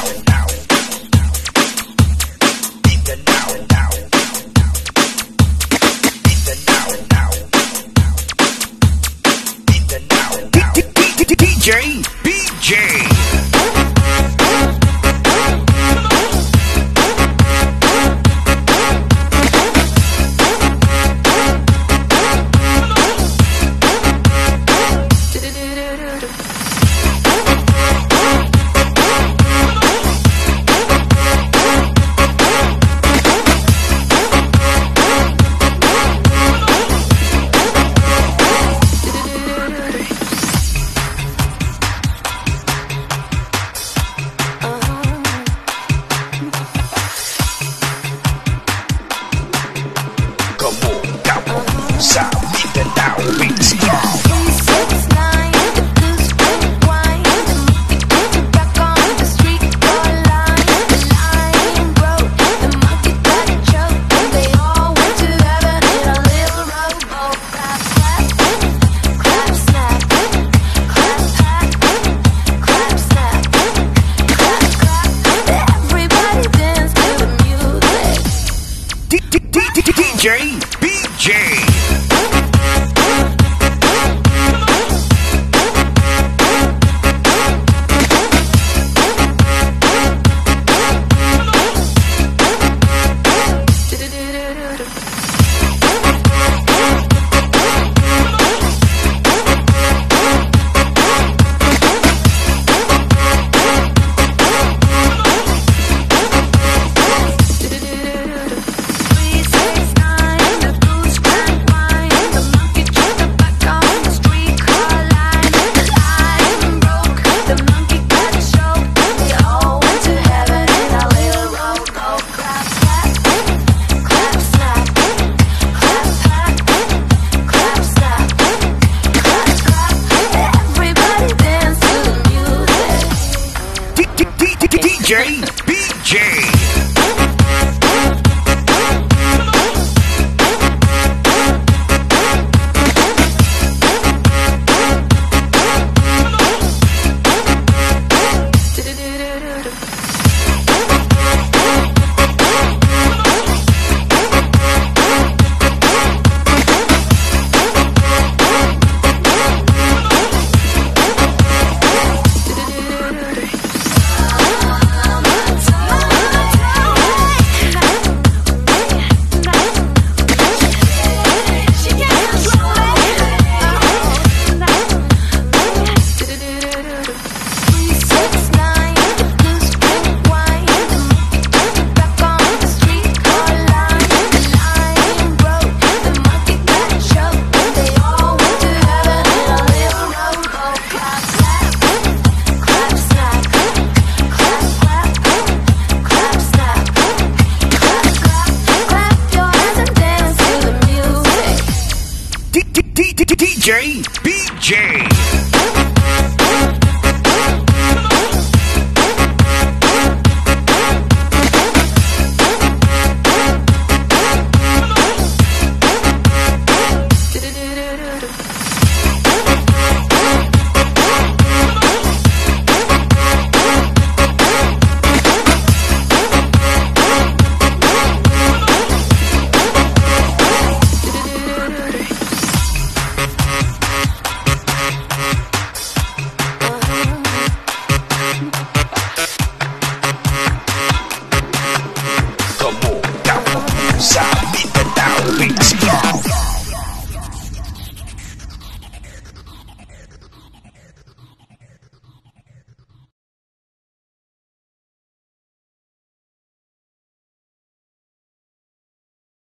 DJ Cabo sa Mindanao Beat Strong. DJ DJ BJ. Sa